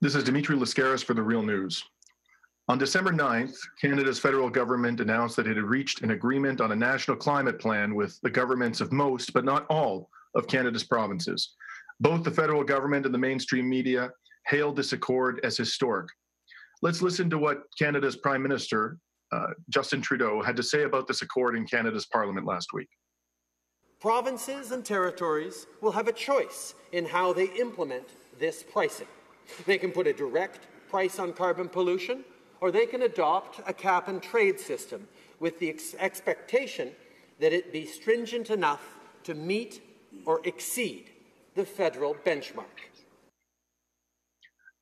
This is Dimitri Lascaris for The Real News. On December 9th, Canada's federal government announced that it had reached an agreement on a national climate plan with the governments of most, but not all, of Canada's provinces. Both the federal government and the mainstream media hailed this accord as historic. Let's listen to what Canada's Prime Minister, uh, Justin Trudeau, had to say about this accord in Canada's Parliament last week. Provinces and territories will have a choice in how they implement this pricing. They can put a direct price on carbon pollution, or they can adopt a cap and trade system with the ex expectation that it be stringent enough to meet or exceed the federal benchmark.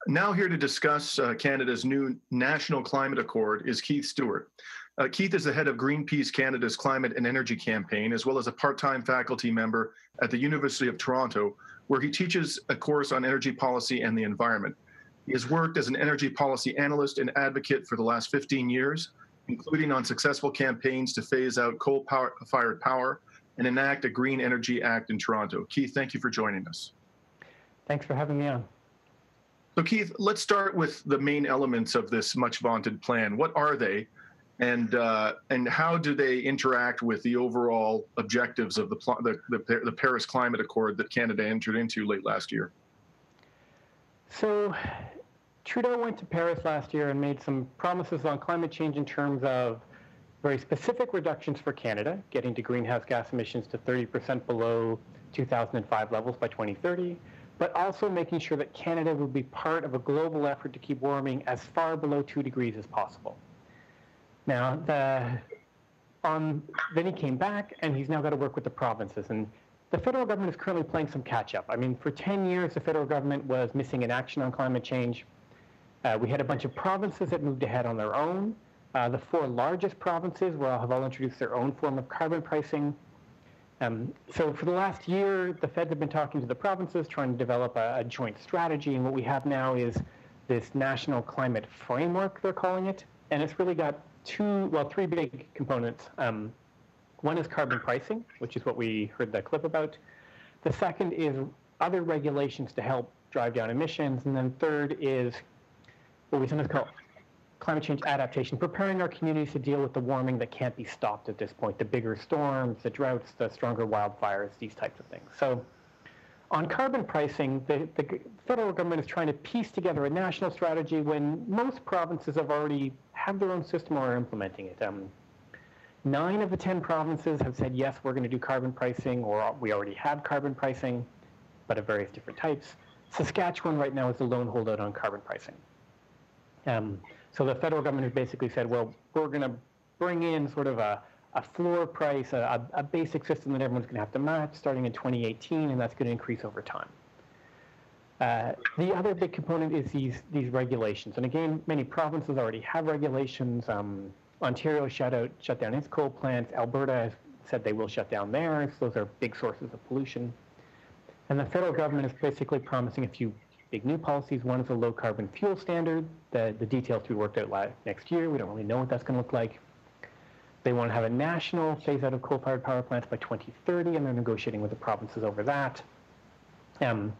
Now, here to discuss uh, Canada's new National Climate Accord is Keith Stewart. Uh, Keith is the head of Greenpeace Canada's Climate and Energy Campaign, as well as a part time faculty member at the University of Toronto, where he teaches a course on energy policy and the environment. He has worked as an energy policy analyst and advocate for the last 15 years, including on successful campaigns to phase out coal fired power and enact a Green Energy Act in Toronto. Keith, thank you for joining us. Thanks for having me on. So, Keith, let's start with the main elements of this much vaunted plan. What are they? And uh, and how do they interact with the overall objectives of the, the, the the Paris Climate Accord that Canada entered into late last year? So, Trudeau went to Paris last year and made some promises on climate change in terms of very specific reductions for Canada, getting to greenhouse gas emissions to 30% below 2005 levels by 2030, but also making sure that Canada would be part of a global effort to keep warming as far below 2 degrees as possible. Now, the, um, then he came back, and he's now got to work with the provinces. And the federal government is currently playing some catch up. I mean, for 10 years, the federal government was missing in action on climate change. Uh, we had a bunch of provinces that moved ahead on their own. Uh, the four largest provinces will have all introduced their own form of carbon pricing. Um, so for the last year, the feds have been talking to the provinces, trying to develop a, a joint strategy. And what we have now is this national climate framework, they're calling it. And it's really got two, well, three big components. Um, one is carbon pricing, which is what we heard that clip about. The second is other regulations to help drive down emissions. And then third is what we sometimes call climate change adaptation, preparing our communities to deal with the warming that can't be stopped at this point, the bigger storms, the droughts, the stronger wildfires, these types of things. So on carbon pricing, the, the federal government is trying to piece together a national strategy when most provinces have already have their own system or are implementing it. Um, nine of the 10 provinces have said, yes, we're going to do carbon pricing, or we already have carbon pricing, but of various different types. Saskatchewan right now is the lone holdout on carbon pricing. Um, so the federal government has basically said, well, we're going to bring in sort of a, a floor price, a, a basic system that everyone's going to have to match starting in 2018, and that's going to increase over time. Uh, the other big component is these these regulations, and again, many provinces already have regulations. Um, Ontario shut out shut down its coal plants. Alberta has said they will shut down theirs. Those are big sources of pollution. And the federal government is basically promising a few big new policies. One is a low carbon fuel standard. The, the details to be worked out next year. We don't really know what that's going to look like. They want to have a national phase out of coal fired power plants by 2030, and they're negotiating with the provinces over that. Um,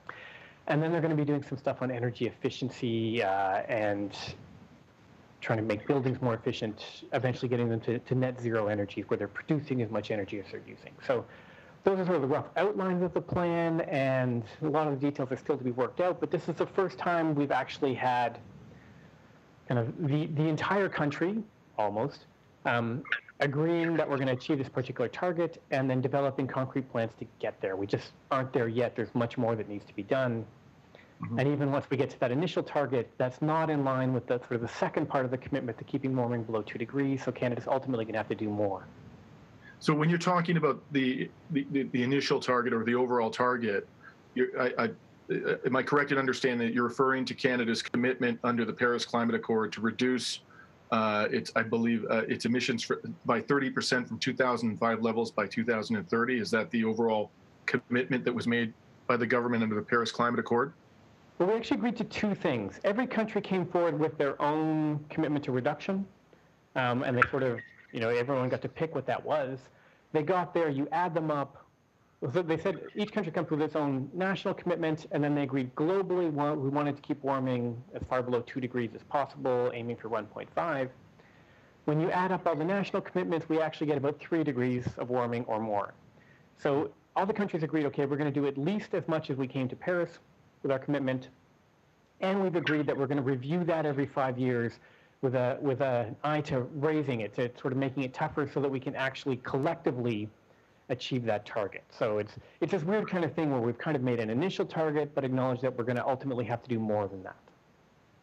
and then they're going to be doing some stuff on energy efficiency uh, and trying to make buildings more efficient, eventually getting them to, to net zero energy where they're producing as much energy as they're using. So those are sort of the rough outlines of the plan, and a lot of the details are still to be worked out, but this is the first time we've actually had kind of the, the entire country, almost, um, agreeing that we're going to achieve this particular target and then developing concrete plans to get there. We just aren't there yet. There's much more that needs to be done. Mm-hmm. And even once we get to that initial target, that's not in line with the sort of the second part of the commitment to keeping warming below two degrees. So Canada's ultimately going to have to do more. So when you're talking about the the, the, the initial target or the overall target, I, I, am I correct in understanding that you're referring to Canada's commitment under the Paris Climate Accord to reduce uh, its, I believe, uh, its emissions for, by 30% from 2005 levels by 2030? Is that the overall commitment that was made by the government under the Paris Climate Accord? Well, we actually agreed to two things. Every country came forward with their own commitment to reduction, um, and they sort of, you know, everyone got to pick what that was. They got there, you add them up, they said each country comes with its own national commitment, and then they agreed globally we wanted to keep warming as far below 2 degrees as possible, aiming for 1.5. When you add up all the national commitments, we actually get about 3 degrees of warming or more. So all the countries agreed, okay, we're going to do at least as much as we came to Paris with our commitment, and we've agreed that we're going to review that every five years with a with an eye to raising it, to sort of making it tougher so that we can actually collectively achieve that target. So it's it's this weird kind of thing where we've kind of made an initial target, but acknowledge that we're going to ultimately have to do more than that.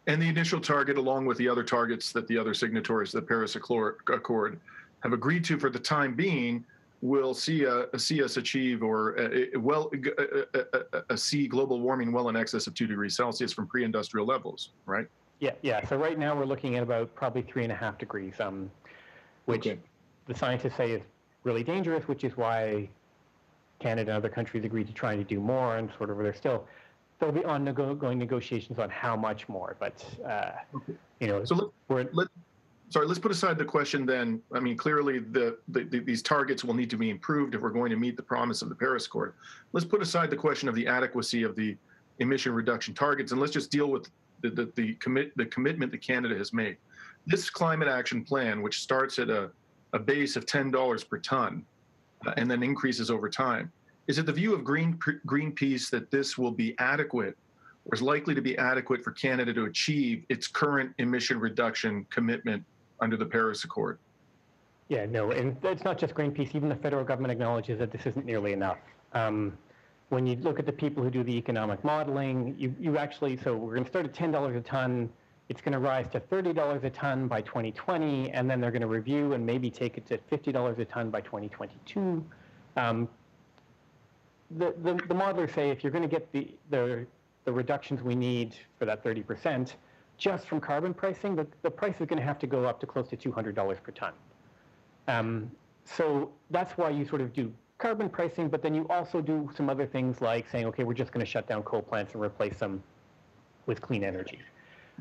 And the initial target, along with the other targets that the other signatories of the Paris Accord have agreed to for the time being, will see see us achieve or a, a well a, a, uh, see global warming well in excess of two degrees Celsius from pre-industrial levels, right? Yeah, yeah. So right now we're looking at about probably three and a half degrees, um, which okay. the scientists say is really dangerous, which is why Canada and other countries agreed to trying to do more, and sort of they're still there'll be ongoing negotiations on how much more, but uh, okay. you know, so let, let, sorry, let's put aside the question then. I mean, clearly the, the, the, these targets will need to be improved if we're going to meet the promise of the Paris Accord. Let's put aside the question of the adequacy of the emission reduction targets, and let's just deal with the, the, the commit the commitment that Canada has made. This climate action plan, which starts at a a base of $10 per ton uh, and then increases over time. Is it the view of Green, Greenpeace that this will be adequate or is likely to be adequate for Canada to achieve its current emission reduction commitment under the Paris Accord? Yeah, no, and it's not just Greenpeace. Even the federal government acknowledges that this isn't nearly enough. Um, when you look at the people who do the economic modeling, you, you actually, so we're going to start at $10 a ton it's going to rise to $30 a ton by 2020, and then they're going to review and maybe take it to $50 a ton by 2022. Um, the, the, the modelers say if you're going to get the, the, the reductions we need for that 30%, just from carbon pricing, the, the price is going to have to go up to close to $200 per ton. Um, so that's why you sort of do carbon pricing, but then you also do some other things like saying, okay, we're just going to shut down coal plants and replace them with clean energy.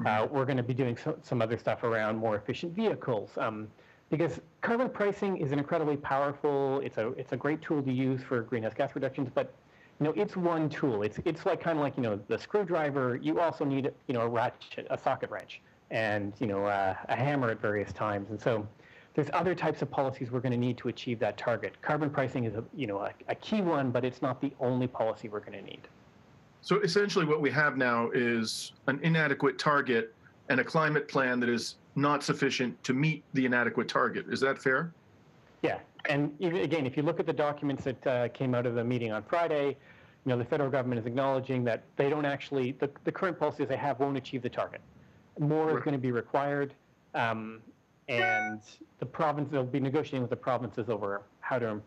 Uh, we're going to be doing so, some other stuff around more efficient vehicles. Um, because carbon pricing is an incredibly powerful, it's a, it's a great tool to use for greenhouse gas reductions, but you know, it's one tool. It's, it's like kind of like, you know, the screwdriver, you also need, you know, a ratchet, a socket wrench, and, you know, uh, a hammer at various times. And so there's other types of policies we're going to need to achieve that target. Carbon pricing is a, you know, a, a key one, but it's not the only policy we're going to need. So essentially, what we have now is an inadequate target and a climate plan that is not sufficient to meet the inadequate target. Is that fair? Yeah, and again, if you look at the documents that uh, came out of the meeting on Friday, you know the federal government is acknowledging that they don't actually the, the current policies they have won't achieve the target. More right. is going to be required, um, and the province they'll be negotiating with the provinces over how to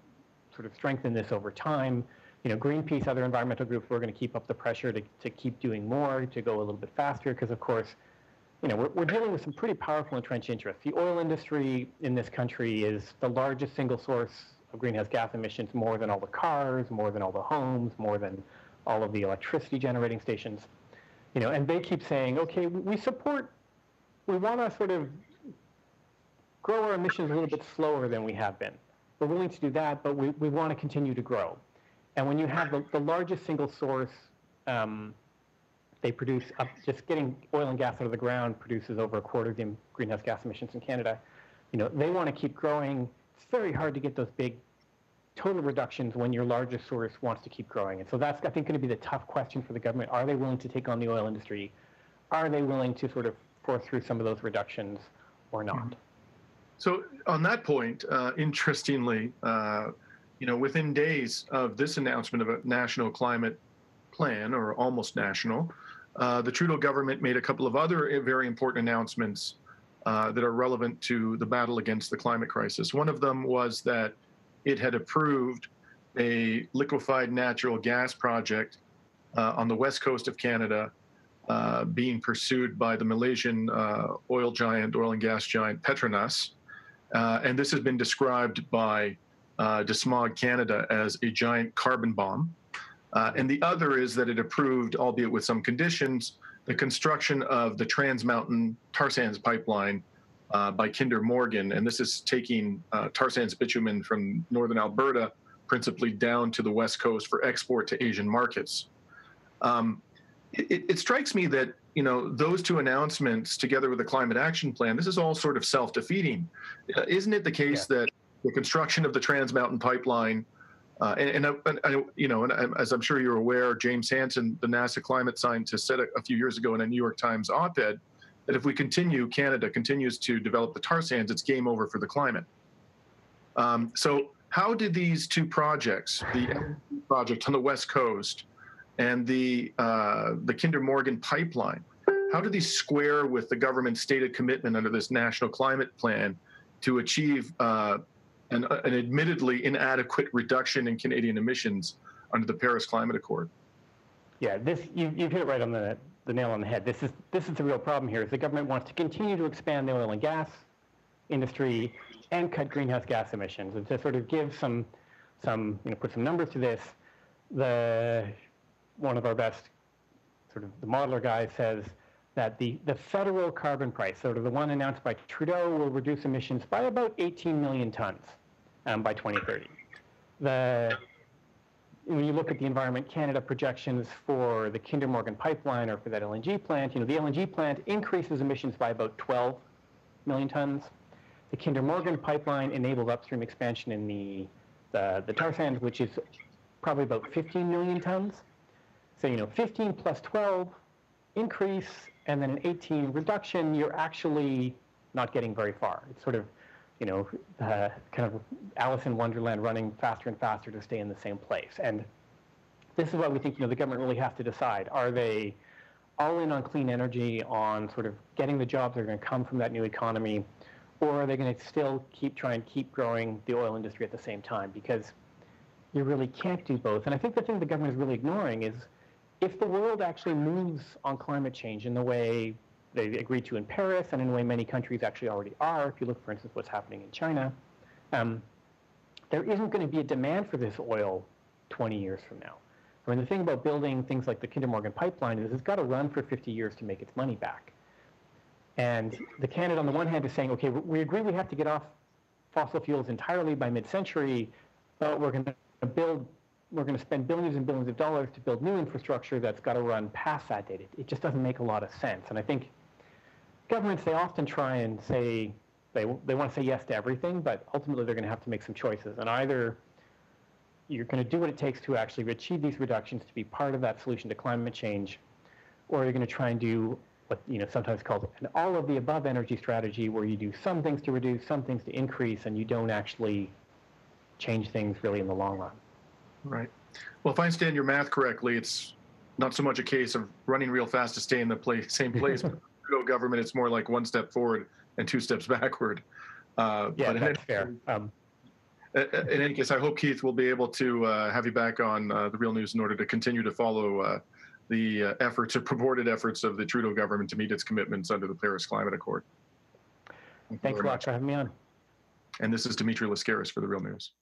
sort of strengthen this over time you know, Greenpeace, other environmental groups, we're going to keep up the pressure to, to keep doing more, to go a little bit faster, because of course, you know, we're, we're dealing with some pretty powerful entrenched interests. The oil industry in this country is the largest single source of greenhouse gas emissions, more than all the cars, more than all the homes, more than all of the electricity generating stations. You know, and they keep saying, okay, we support, we want to sort of grow our emissions a little bit slower than we have been. We're willing to do that, but we, we want to continue to grow. And when you have the, the largest single source, um, they produce up, just getting oil and gas out of the ground produces over a quarter of the greenhouse gas emissions in Canada. You know, they want to keep growing. It's very hard to get those big total reductions when your largest source wants to keep growing. And so that's, I think, going to be the tough question for the government. Are they willing to take on the oil industry? Are they willing to sort of force through some of those reductions or not? So on that point, uh, interestingly, uh, you know, within days of this announcement of a national climate plan, or almost national, uh, the Trudeau government made a couple of other very important announcements uh, that are relevant to the battle against the climate crisis. One of them was that it had approved a liquefied natural gas project uh, on the west coast of Canada uh, being pursued by the Malaysian uh, oil giant, oil and gas giant Petronas. Uh, and this has been described by uh, DeSmog Canada as a giant carbon bomb. Uh, and the other is that it approved, albeit with some conditions, the construction of the Trans Mountain tar sands pipeline uh, by Kinder Morgan. And this is taking uh, tar sands bitumen from northern Alberta principally down to the West Coast for export to Asian markets. Um, it, it, strikes me that you know those two announcements, together with the climate action plan, this is all sort of self-defeating. Uh, isn't it the case yeah. that the construction of the Trans Mountain Pipeline, uh, and, and, and, and, you know, and as I'm sure you're aware, James Hansen, the NASA climate scientist, said a, a few years ago in a New York Times op-ed that if we continue, Canada continues to develop the tar sands, it's game over for the climate. Um, so how did these two projects, the project on the West Coast and the, uh, the Kinder Morgan pipeline, how do these square with the government's stated commitment under this national climate plan to achieve uh, an, an, admittedly inadequate reduction in Canadian emissions under the Paris Climate Accord? Yeah, this you, you've hit it right on the, the nail on the head. This is this is the real problem here. Is the government wants to continue to expand the oil and gas industry and cut greenhouse gas emissions. And to sort of give some some you know put some numbers to this, the one of our best sort of the modeler guy says that the, the federal carbon price, sort of the one announced by Trudeau, will reduce emissions by about 18 million tons um, by 2030. The when you look at the Environment Canada projections for the Kinder Morgan pipeline or for that LNG plant, you know, the LNG plant increases emissions by about 12 million tons. The Kinder Morgan pipeline enables upstream expansion in the, the, the tar sands, which is probably about 15 million tons. So, you know, 15 plus 12 increase and then an 18 reduction, you're actually not getting very far. It's sort of you know, uh, kind of Alice in Wonderland running faster and faster to stay in the same place. And this is why we think, you know, the government really has to decide. Are they all in on clean energy, on sort of getting the jobs that are going to come from that new economy, or are they going to still keep trying to keep growing the oil industry at the same time? Because you really can't do both. And I think the thing the government is really ignoring is if the world actually moves on climate change in the way they agreed to in Paris, and in a way many countries actually already are. If you look, for instance, what's happening in China, um, there isn't going to be a demand for this oil 20 years from now. I mean, the thing about building things like the Kinder Morgan pipeline is it's got to run for 50 years to make its money back. And the Canada, on the one hand, is saying, okay, we agree we have to get off fossil fuels entirely by mid-century, but we're going to build, we're going to spend billions and billions of dollars to build new infrastructure that's got to run past that date. It, it just doesn't make a lot of sense. And I think governments, they often try and say, they, they want to say yes to everything, but ultimately they're going to have to make some choices. And either you're going to do what it takes to actually achieve these reductions to be part of that solution to climate change, or you're going to try and do what you know sometimes called an all of the above energy strategy, where you do some things to reduce, some things to increase, and you don't actually change things really in the long run. Right. Well, if I understand your math correctly, it's not so much a case of running real fast to stay in the place, same place, Trudeau government, it's more like one step forward and two steps backward. Uh, yeah, but that's fair. Um, in any case, I hope Keith will be able to uh, have you back on uh, the Real News in order to continue to follow uh, the uh, efforts or purported efforts of the Trudeau government to meet its commitments under the Paris Climate Accord. Thank Thanks a lot for having me on. And this is Dimitri Lascaris for the Real News.